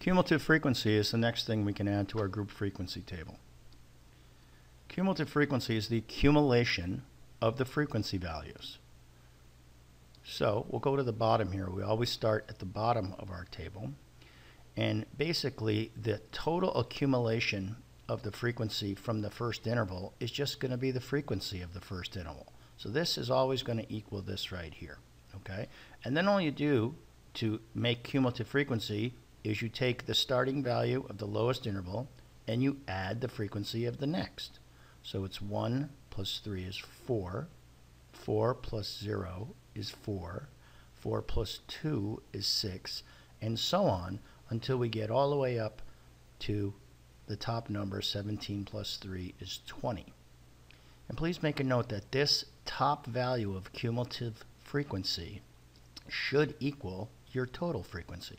Cumulative frequency is the next thing we can add to our group frequency table. Cumulative frequency is the accumulation of the frequency values. So we'll go to the bottom here. We always start at the bottom of our table. And basically, the total accumulation of the frequency from the first interval is just going to be the frequency of the first interval. So this is always going to equal this right here. Okay? And then all you do to make cumulative frequency is you take the starting value of the lowest interval and you add the frequency of the next. So it's 1 plus 3 is 4. 4 plus 0 is 4. 4 plus 2 is 6. And so on until we get all the way up to the top number 17 plus 3 is 20. And please make a note that this top value of cumulative frequency should equal your total frequency.